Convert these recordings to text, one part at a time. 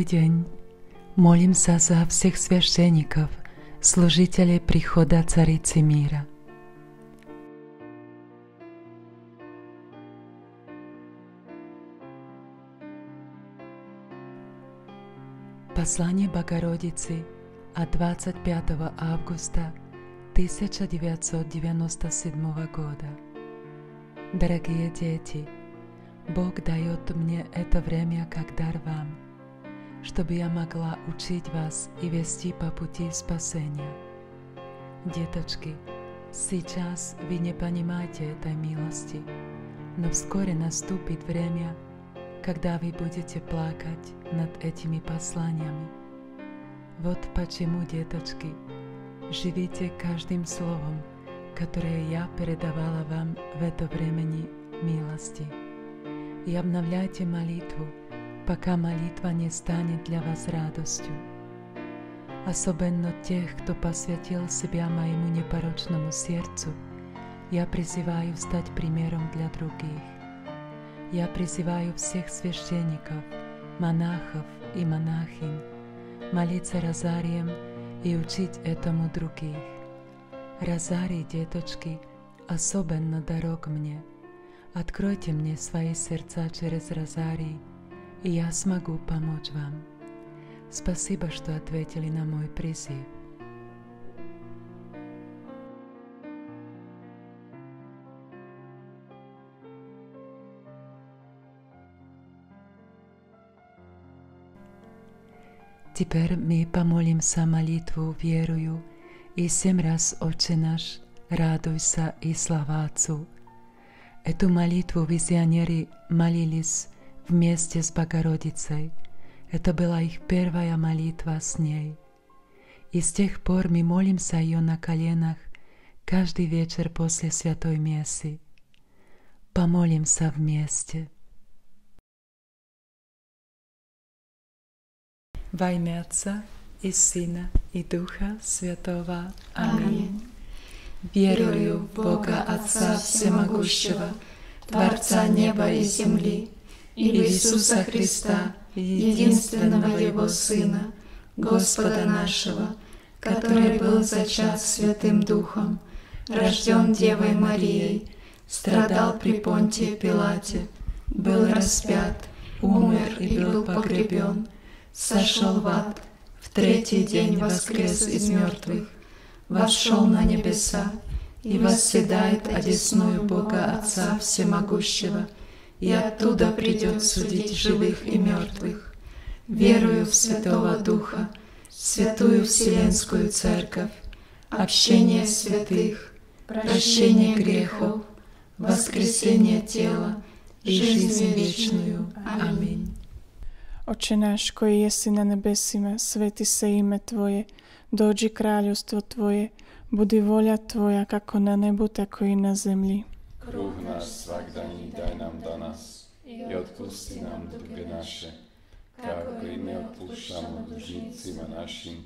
Второй день. Молимся за всех священников, служителей прихода Царицы мира. Послание Богородицы от 25 августа 1997 года. Дорогие дети, Бог дает мне это время как дар вам, чтобы я могла учить вас и вести по пути спасения. Деточки, сейчас вы не понимаете этой милости, но вскоре наступит время, когда вы будете плакать над этими посланиями. Вот почему, деточки, живите каждым словом, которое я передавала вам в это времени милости. И обновляйте молитву, пока молитва не станет для вас радостью. Особенно тех, кто посвятил себя моему непорочному сердцу, я призываю стать примером для других. Я призываю всех священников, монахов и монахинь молиться розарием и учить этому других. Розарий, деточки, особенно дорог мне. Откройте мне свои сердца через розарий, я смогу помочь вам. Спасибо, что ответили на мой призыв. Теперь мы помолимся молитву верою и семь раз «Отче наш», радуйся и слава Отцу. Эту молитву визионеры молились вместе с Богородицей. Это была их первая молитва с ней. И с тех пор мы молимся ее на коленах каждый вечер после Святой Мессы. Помолимся вместе. Во имя Отца и Сына и Духа Святого. Аминь. Верую в Бога Отца Всемогущего, Творца неба и земли, и Иисуса Христа, единственного Его Сына, Господа нашего, который был зачат Святым Духом, рожден Девой Марией, страдал при Понтии Пилате, был распят, умер и был погребен, сошел в ад, в третий день воскрес из мертвых, вошел на небеса и восседает одесную Бога Отца Всемогущего, и оттуда придет судить живых и мертвых. Верую в Святого Духа, Святую Вселенскую Церковь, общение святых, прощение грехов, воскресение тела и жизнь вечную. Аминь. Oče náš koji jesi na nebesima, sveti se ime Tvoje, dođi kraljevstvo Tvoje, budi volja Tvoja kako na nebu, tako i na zemlji. Kruh naš svakdanji daj nam danas i otpusti nam duge naše, kako i mi otpuštamo dužnicima našim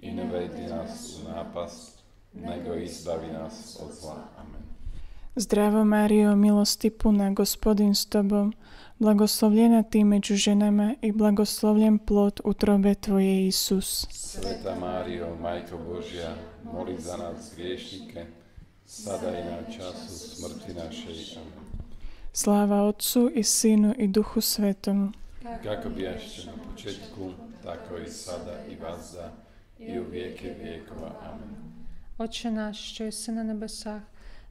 i ne vedi nas u napast, nego izbavi nas od zla. Amen. Zdravo Mario, milosti puna, gospodin s Tobom, blagoslovljena Ti među ženama i blagoslovljen plod utrobe Tvoje, Isus. Sveta Mario, Majko Božja, moli za nas griješnike, sada i na času smrti naše. Amen. Slava Otcu i Sinu i Duhu Svetom. Kako bijašće na početku, tako i sada i vazda i u vijeke vijekova. Amen. Oče naš, što je se na nebesah,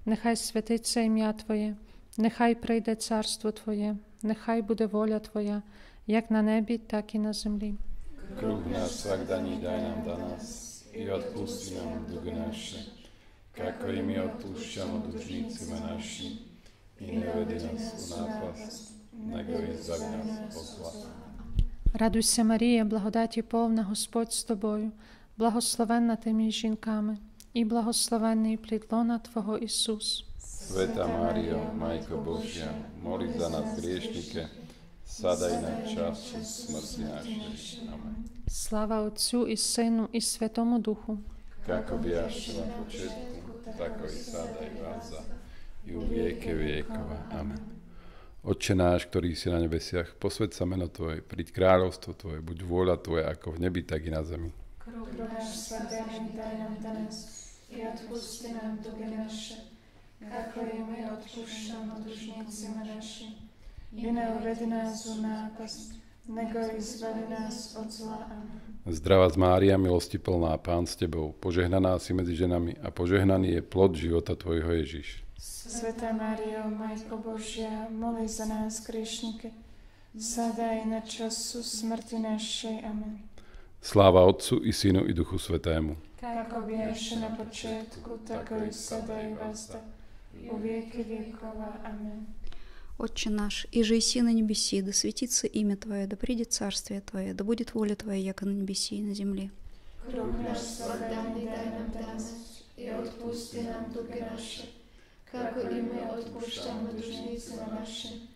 nehaj svetice imja Tvoje, nehaj prejde carstvo Tvoje, nehaj bude volja Tvoja, jak na nebi, tak i na zemlji. Kruh naš svakdanji daj nam danas i otpusti nam duge naše, kako i mi otpušćamo dužnicima našim i ne vedi nas u napast, nego izbavi nas od zla. Радуйся, Марія, благодаті повна Господь з тобою, благословенна ти між жінками, і благословенний плід лона Твого Ісус. Sveta Mario, Majko Božja, moli za nas griješnike, sada i na času smrti naše. Amen. Слава Отцю і Сину, і Святому Духу. Kako bijaš na početku, tako i sada i vazda i u vijeke vijekova. Amen. Otče náš, ktorý si na nebesiach, posved sa meno Tvoje, príď kráľovstvo Tvoje, buď vôľa Tvoja ako v nebi, tak i na zemi. Kruh náš svatému daj nám dnes i odpusti nám dlhy naše, ako i my odpúšťame dlžnícima našim. I neuvedi nás v nápast, Negoj zbavi. Zdravá Mária, milosti plná, Pán s Tebou, požehnaná si medzi ženami a požehnaný je plod života Tvojho Ježiš. Sveta Mário, Majko Božia, moli za nás kriešníky, zadaj na času smrti našej. Amen. Sláva Otcu i Synu i Duchu Svetému. Kako bieše na počiatku, tako i sada i vazda, u vieky viekova. Amen. Отче наш, и же и си на небеси, да светится имя Твое, да придет царствие Твое, да будет воля Твоя, яко на небеси и на земле. I odpusti nám dlhy naše, kako i my odpušťame dlžnícima našim.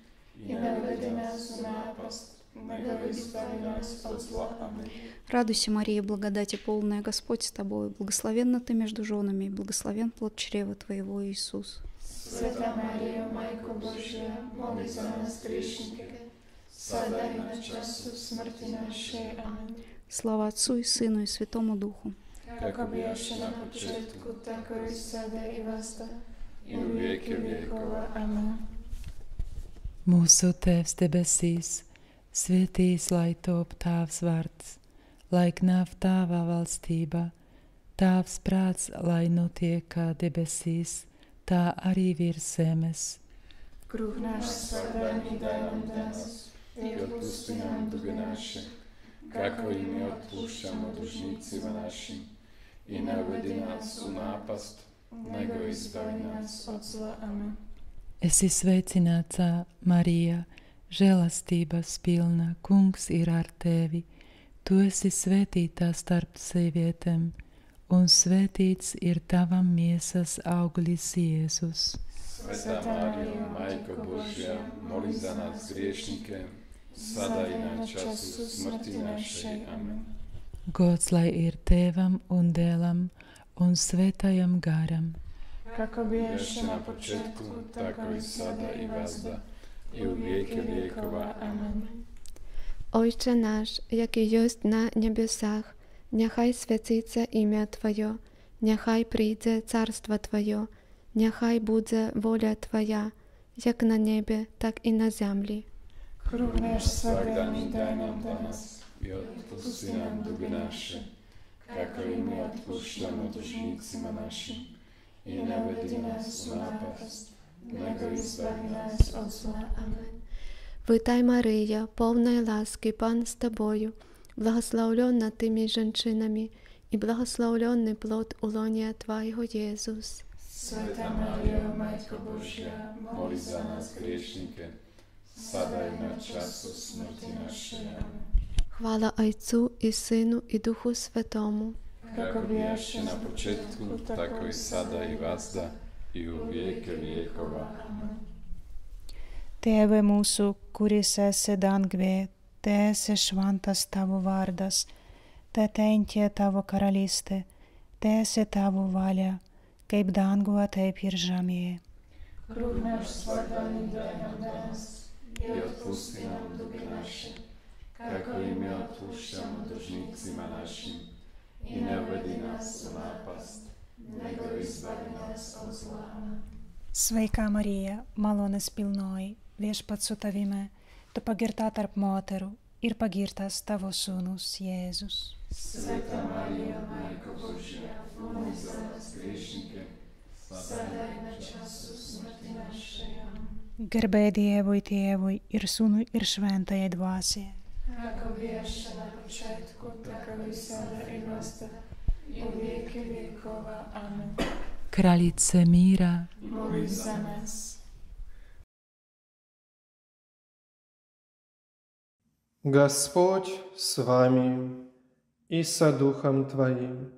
I nevedi nás v nápast, nego izbavi nás od zla. Amen. Радуйся, Мария, благодати полная, Господь с тобой, благословенна ты между женами, и благословен плод чрева Твоего, Иисус. Sveta Mário, Majko Božia, moli za nás gríšnike, sada i na času smrti našej. Amen. Слава Отцу и Сыну и Святому Духу. Kako běše na počátku, tako i sada i vazda, I u vieke viekova. Amen. Mūsu Tēvs debesīs, svētīs lai top Tavs vārds, lai nāv Tava valstība, Tavs prāts, lai notiek kā debesīs, tā arī virs zemes. Крупнаш сорвами дай нам нас, и отпусти нам дуги наши, како и ми отпущамо дужницима нашим. И не введи нас у напаст, него избаvi нас от зла. Amen. Esi sveicināta, Marija, žēlastības pilna, Kungs ir ar tevi. Tu esi svētītā starp sievietēm un svētīts ir tavam miesas auglis, Jēzus. Svētā Marija, Maika Božja, moli za nas griešnikiem, sada i na času smrti našej. Amen. Gods lai ir Tevam un Dēlam un Svētajam Garam. Kako bijaše na početku, tako i sada i vazda, i u vijeke vijekova. Amen. Ojcze nasz, jaki jest na niebiosach, нехай святиться ім'я Твоє, нехай прийде царство Твоє, нехай буде воля Твоя, як на небі, так і на землі. Kruh náš Svakdaní svadaný daj daj nám nám danas danes, i odpusti nám dlhy naše, kako i my odpúšťame dlžnícima našim. I nevedi nás u nápast, nego izbavi nás od zla. Amen. Витай, Мария, повної ласки, Пан з тобою, благословлена ти між жінчинами, і благословлений плод улонія Твоєго Єсус. Sveta Mário, Majko Božia, Moli za nás griešnike, sada i na času smrti našej. Amen. Хвала Отцю і Сину і Духу Святому. Kako běše na početku, tako i sada i vazda, i u vieke viekova. Tēve mūsu, kuris esi dangvē, te esi šventas tavo vardas, te tentie tavo karalystė, te esi tavo valia, kaip danguje, taip ir žemėje. Daj nám danes, I odpusti nám dlhy naše, kako i my odpúšťame dlžnícima našim. I neuvedi nás u nápast, nego izbavi nás od zla. Sveika Marija, malonės pilnoji, viešpats su tavimi, tu pagirta tarp moterų ir pagirtas tavo sūnus Jėzus. Sveika Marija, Maiko Božė, mumis savas priešininkė, sadai načiasus martinašėjom. Garbė Dievui, Tėvui ir Sūnui ir Šventajai Dvasiai. Ako bieše na početku, tako i sada i nostada, i uvijek i vijekova. Amen. Kraljice mira, molim za nas. Господь с вами и со Духом Твоим.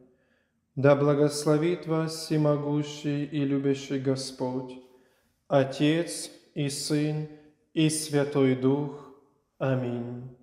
Да благословит вас всемогущий и любящий Господь, Отец и Сын и Святой Дух. Аминь.